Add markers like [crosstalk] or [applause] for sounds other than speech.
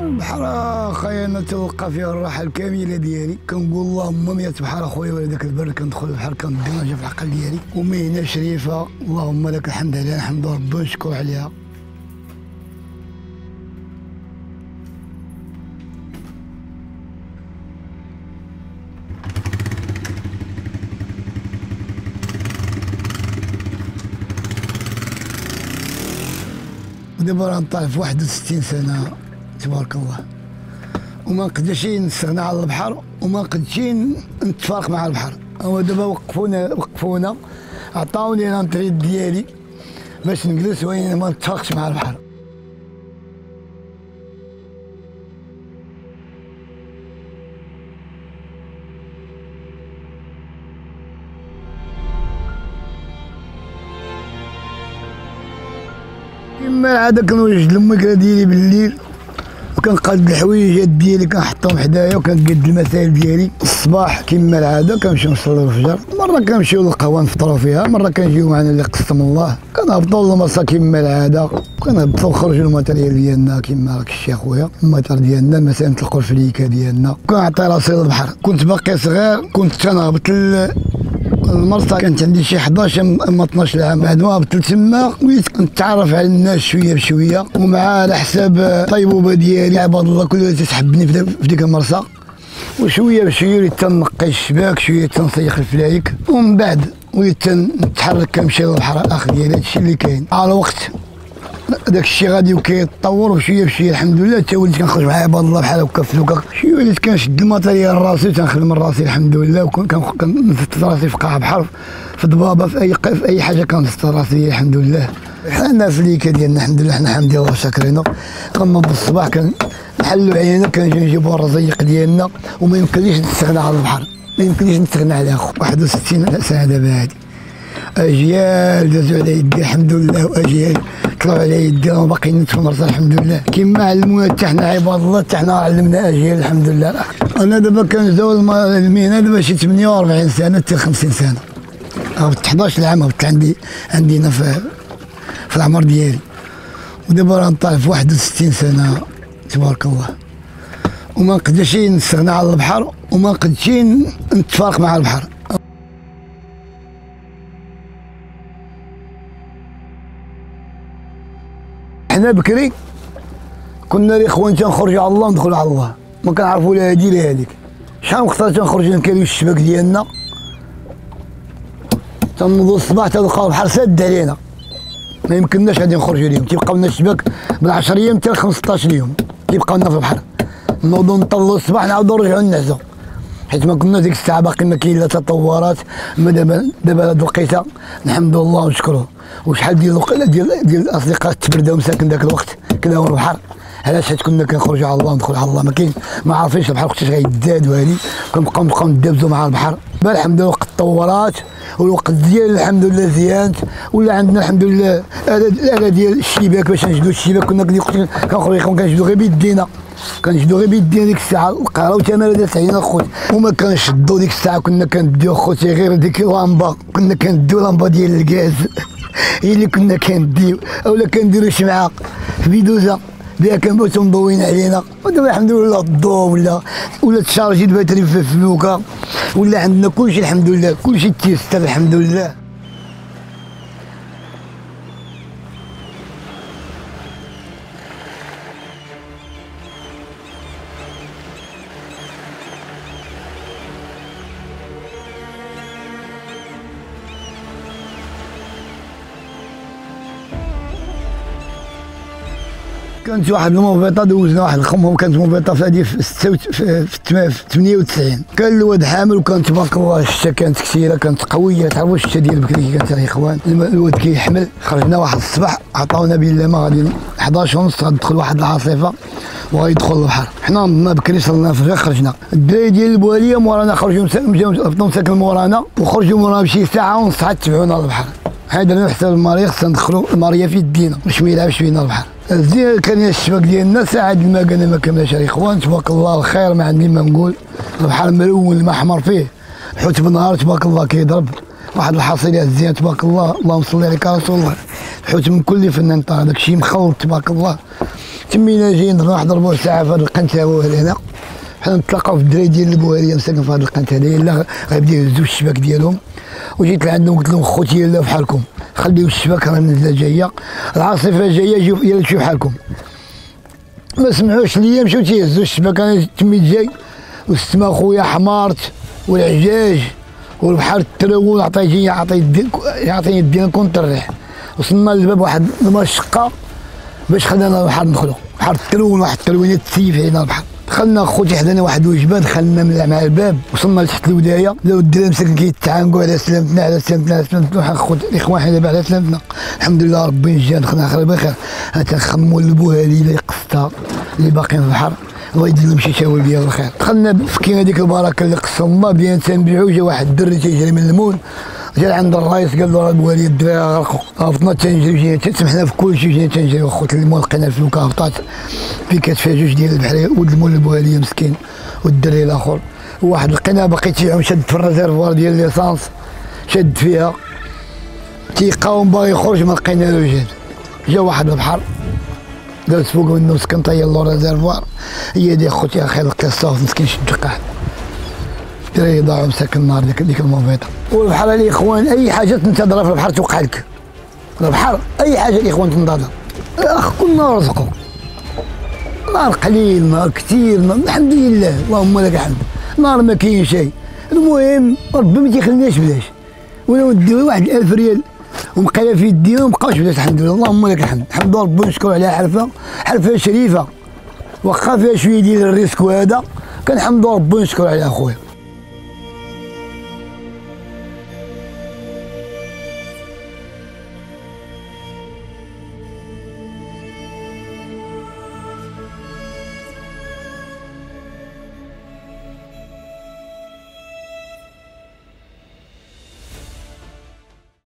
البحر أخايا أنا تلقى فيه الراحة الكاملة ديالي. كنقول اللهم 100 بحر أخويا ولا داك البرد كندخل البحر كندرجه في العقل ديالي. ومهنه شريفة اللهم لك الحمد عليها نحمد ربي ونشكر عليها. ودابا راه نطالع في 61 سنة. تبارك الله. وما نقدرش نستغنى على البحر وما نقدرش نتفارق مع البحر. هو دابا وقفونا وقفونا. عطاوني لانتريد ديالي باش نجلس وين ما نتفارقش مع البحر. كما العاده كنوجد المكره ديالي بالليل. وكنقاد الحوايجات ديالي كنحطهم حدايا وكنقاد المسائل ديالي. الصباح كما العادة كنمشيو نصليو الفجر. مرة كنمشيو للقهوة نفطروا فيها مرة كنجيو معنا اللي قسم الله. كنهبطوا للمرسى كما العادة. كنهبطوا نخرجوا الماتيريال ديالنا كما راك الشيخ خويا. الماتير ديالنا مسائل القرفليكه ديالنا. كنعطي راسي للبحر. كنت باقي صغير كنت تنهبط المرسى كانت عندي شي 11 اما 12 عام. بعد ما هبطت تما وليت نتعرف على الناس شوية بشوية. ومع على حساب الطيبوبه ديالي عباد الله كل تسحبني في ديك المرسى. وشوية بشوية وليت تنقي الشباك شوية تنسيخ الفلايك. ومن بعد وليت نتحرك كنمشي للبحر الاخ ديالي هادشي اللي كاين. على الوقت داك الشيء غادي وكيتطور وشويه بشوية. الحمد لله حتى وليت كنخرج مع عباد الله بحال هكا في لوكا شوية وليت كنشد الماتيريال راسي وتنخدم راسي الحمد لله وكنزت راسي في قاع بحر في ضبابة في أي في أي حاجة كنزت راسي الحمد لله حنا في ليكا ديالنا الحمد لله حنا حمد الله وشاكرين كنوض الصباح كنحلوا عينينا كنجيو نجيبوا الرزيق ديالنا. وما يمكنليش نستغنى على البحر. ما يمكنليش نستغنى عليه 61 سنة دابا هادي. أجيال دازوا على يدي الحمد لله وأجيال. طلعوا على يدي راهم باقيين ندخل مرسى الحمد لله. كيما علمونا حتى حنا عباد الله حتى حنا علمنا أجيال الحمد لله. أنا دابا كنزول المهنة دابا شي 48 سنة حتى 50 سنة. هبطت 11 عام هبطت عندي عندي هنا في في العمر ديالي. ودابا راه نطالع في 61 سنة تبارك الله. وما نقدرش نستغنى على البحر وما نقدرش نتفارق مع البحر. حنا بكري. كنا الاخوان تنخرجوا على الله ندخلوا على الله. ما كنعرفوا لا هادي لا هاديك. شحال وقتها تنخرجوا نكريو الشباك ديالنا؟ تنوضوا الصباح تلقاو البحر ساد علينا. ما يمكنناش غادي نخرجوا اليوم. تيبقاو لنا الشباك من 10 أيام حتى 15 يوم تيبقاو لنا في البحر. نوضوا نطلوا الصباح نعاودوا نرجعوا نعسوا حيت ما كنا ديك الساعة باقي ما كاين لا تطورات ما دابا دابا هاد الوقيتة نحمدوا الله ونشكروه وشحال ديال ديال ديال الأصدقاء تبرداو مساكن ذاك الوقت كلاو البحر. علاش؟ حيت كنا كنخرجوا على الله وندخلوا على الله. ما كاين ما عارفينش البحر وقتاش غيتزاد وهادي. كنبقاو نبقاو ندابزوا مع البحر. الحمد لله وقت تطورات والوقت ديال الحمد لله زيانت ولا عندنا الحمد لله الآلة ديال الشباك باش نجدوا الشباك. كنا كنخرجوا كنجدوا غير بيدينا. كنشدو غير بيدينا ديك الساعة. القهره وتماره دارت علينا الخوت وما كنشدو ديك الساعة. كنا كنديو خوتي غير ديك لامبا كنا كنديو لامبا ديال الغاز. [laughs] هي اللي كنا كنديو. أولا كنديرو شمعه في بيدوزه بها كنبغيو مضوين علينا. ودابا الحمد لله الضوء ولا ولا تشارجي الباتري في فلوكا ولا عندنا كلشي الحمد لله. كلشي تيسر الحمد لله. كانت واحد الموفيطه دوزنا واحد الخمهم كانت موفيطه في هذه في 98 كان الواد حامل وكان تبارك الله الشتا كانت كثيرة كانت قوية. تعرفوا الشتا ديال بكري كانت يا إخوان؟ الواد كيحمل. خرجنا واحد الصباح عطاونا بالله ما غادي 11 ونص غتدخل واحد العاصفة وغيدخل البحر. حنا ما بكري صلنا الفجر خرجنا. الدراري ديال البوالية مورانا خرجوا مشاو مساكن مورانا وخرجوا مورانا بشي ساعة ونص عاد تبعونا للبحر هذا نحسب الماريه خصنا ندخلوا الماريه في يدينا باش ما يلعبش فينا البحر. زين كان الشباك ديالنا ساعد الماء قالنا ما كملش الاخوان تبارك الله الخير ما عندي ما نقول. البحر ملون الماء احمر فيه. الحوت بالنهار تبارك الله كيضرب واحد الحصيلات زين تبارك الله. اللهم صل عليك رسول الله. الحوت من كل فنان طار. داك الشيء مخلط تبارك الله. تمينا جايين واحد ربع ساعة في هذا القنت هنا. حنا نتلاقاو في الدراري ديال البوهريه مساكن في هذا القنت هذا يلا غيبدا يهزوا الشباك ديالهم. وجيت لعندهم قلت لهم خوتي يلا بحالكم خليو الشباك راه نزله جاية. العاصفة جاية جيو يلا تمشيو بحالكم ما سمعوش ليا مشاو تيهزوا الشباك أنا تميت جاي. والسما خويا حمارت والعجاج والبحر التلون عطيتني عطيتني يعطيني الدين كنت الريح. وصلنا للباب واحد المشقة باش خلينا البحر ندخلوا بحر التلون واحد التلوينات تسيف علينا البحر. دخلنا خوتي حدانا واحد الوجبة دخلنا مع الباب وصلنا لتحت الودايه بداو الدراري مساكن كيتعانقوا على سلامتنا على سلامتنا على سلامتنا. خوت الاخوان حنا دابا على سلامتنا. الحمد لله ربي نجا دخلنا خير بخير تنخموا البوهالي اللي قصتها اللي باقيين في البحر. الله يدير لهم شي شاول ديال الخير دخلنا فكينا هذيك البركة اللي قسم الله بيان تنبيعو جا واحد الدري تيجري من المول. جا عند الرئيس قال له راه الوالي الدراري هبطنا تنجري جينا سمحنا في كل شيء جينا تنجري وخوت المول لقينا الفلوكة هبطات. في كتفها جوج ديال البحريه ولد المول البواليه مسكين والدري الآخر. واحد لقينا باقي تيعوم شد في الريزرفوار ديال ليسانس شد فيها. تيقاوم باغي يخرج ما لقينا له جهد جا واحد البحر درت فوق منه سكن طيا له هي دي خوتي أخي القصة مسكين شد قاعد. دراري ضاعوا مساكن النار ديك ديك الموفيطه والبحر الاخوان أي حاجة تنتظرها في البحر توقع لك. البحر أي حاجة الإخوان تنتظر. أخ كنا رزقوا نار قليل نار كثير نار الحمد لله. اللهم لك الحمد. نار ما كاين شيء. المهم ربي ما تيخليناش بلاش. ولو نديو واحد 1000 ريال. ومقاله في يدينا ومبقاوش بلاش الحمد لله. اللهم لك الحمد. الحمد لله ربي نشكر عليها حرفه حرفة شريفة. واخا فيها شوية ديال الريسك وهذا. كنحمدوا ربي ونشكر عليها أخويا.